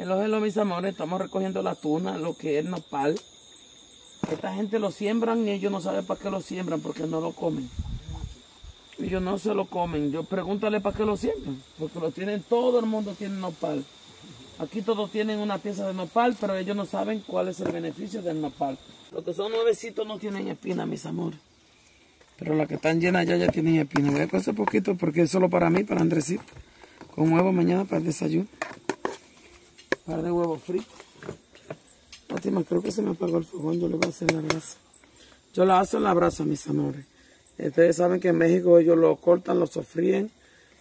Hello, hello, mis amores. Estamos recogiendo la tuna, lo que es nopal. Esta gente lo siembran y ellos no saben para qué lo siembran porque no lo comen. Ellos no se lo comen. Yo pregúntale para qué lo siembran. Porque lo tienen, todo el mundo tiene nopal. Aquí todos tienen una pieza de nopal, pero ellos no saben cuál es el beneficio del nopal. Los que son nuevecitos no tienen espina, mis amores. Pero las que están llenas ya ya tienen espina. Voy a cocer poquito porque es solo para mí, para Andresito. Con huevo mañana para el desayuno. Par de huevos fritos. Fátima, creo que se me apagó el fogón. Yo le voy a hacer la brasa. Yo la hago en la brasa, mis amores. Ustedes saben que en México ellos lo cortan, lo sofríen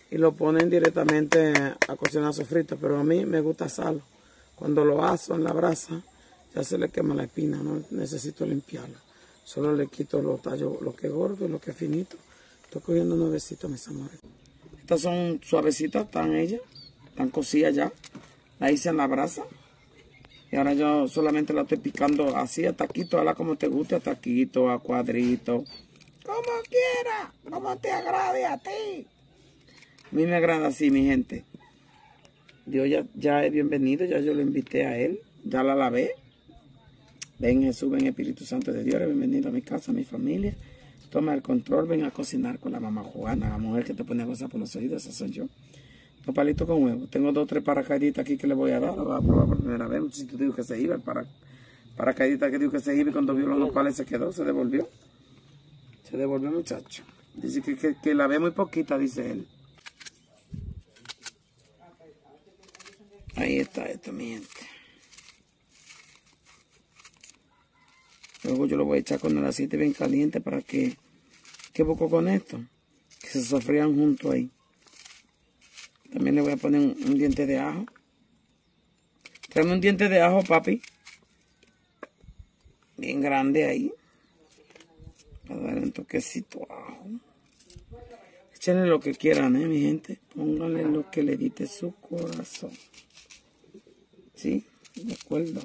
y lo ponen directamente a cocinar sofrito. Pero a mí me gusta sal. Cuando lo aso en la brasa, ya se le quema la espina. No necesito limpiarlo. Solo le quito los tallos, lo que es gordo y lo que es finito. Estoy cogiendo nuevecitos, mis amores. Estas son suavecitas, están ellas. Están cocidas ya. La hice en la brasa. Y ahora yo solamente la estoy picando así a taquito, la como te guste, a taquito, a cuadrito. Como quiera, como te agrade a ti. A mí me agrada así, mi gente. Dios ya, ya es bienvenido, ya yo lo invité a él, ya la lavé. Ven Jesús, ven Espíritu Santo de Dios, eres bienvenido a mi casa, a mi familia. Toma el control, ven a cocinar con la mamá Juana, la mujer que te pone a por los oídos, esa soy yo. Un palito con huevo. Tengo dos o tres paracaíditas aquí que le voy a dar, lo voy a probar por primera vez. Si tú digo que se iba, el para, paracaidita que dijo que se iba y cuando vio los nopales se quedó, se devolvió. Se devolvió muchacho. Dice que, que, que la ve muy poquita, dice él. Ahí está esto, mi gente. Luego yo lo voy a echar con el aceite bien caliente para que, ¿qué poco con esto? Que se sofrían junto ahí. También le voy a poner un, un diente de ajo. Tráeme un diente de ajo, papi. Bien grande ahí. Para darle un toquecito ajo. Échenle lo que quieran, ¿eh, mi gente? Pónganle lo que le dite su corazón. ¿Sí? De acuerdo.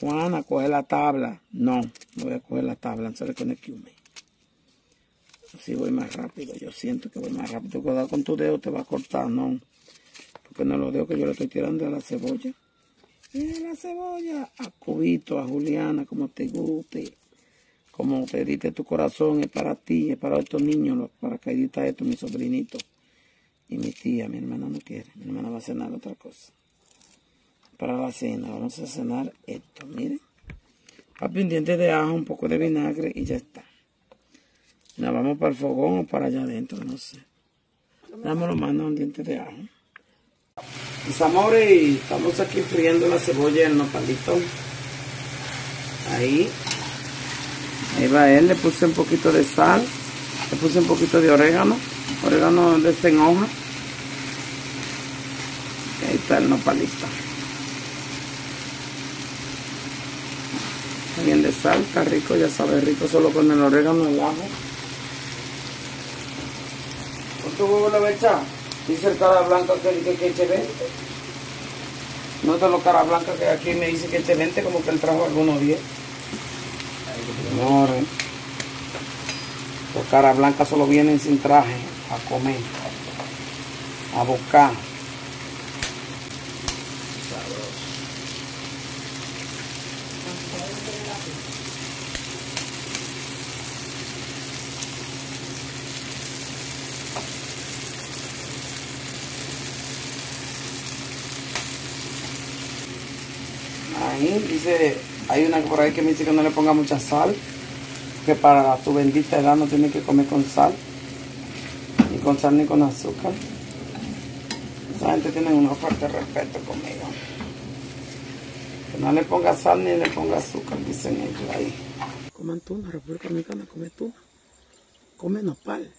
Juana, coge la tabla. No, no voy a coger la tabla, se le conecte Así voy más rápido. Yo siento que voy más rápido. Cuidado con tu dedo, te va a cortar, no. Porque no lo dedos que yo le estoy tirando a la cebolla. Y la cebolla a cubito, a Juliana, como te guste. Como te diste tu corazón, es para ti, es para estos niños, los paracaidistas estos, mi sobrinito. Y mi tía, mi hermana no quiere. Mi hermana va a cenar otra cosa para la cena. Vamos a cenar esto, miren. Papi, un de ajo, un poco de vinagre y ya está. Nos vamos para el fogón o para allá adentro, no sé. Dame lo manda un diente de ajo. Mis amores, estamos aquí friendo la cebolla en nopalito. Ahí. Ahí va él, le puse un poquito de sal. Le puse un poquito de orégano. Orégano de este en hoja. Ahí está el nopalito. bien de sal, está rico, ya sabe rico, solo con el orégano el ajo. ¿Cuánto huevo le va a echar? Dice el cara blanca que, que, que eche 20. No de los cara blanca que aquí me dice que eche 20, como que él trajo algunos 10. Señores, los cara blanca solo vienen sin traje a comer, a buscar. Dice, hay una por ahí que me dice que no le ponga mucha sal, que para tu bendita edad no tiene que comer con sal, ni con sal ni con azúcar. Esa gente tiene falta de respeto conmigo. Que no le ponga sal ni le ponga azúcar, dicen ellos ahí. Coman tuna, República Dominicana, come tuna. Come nopal.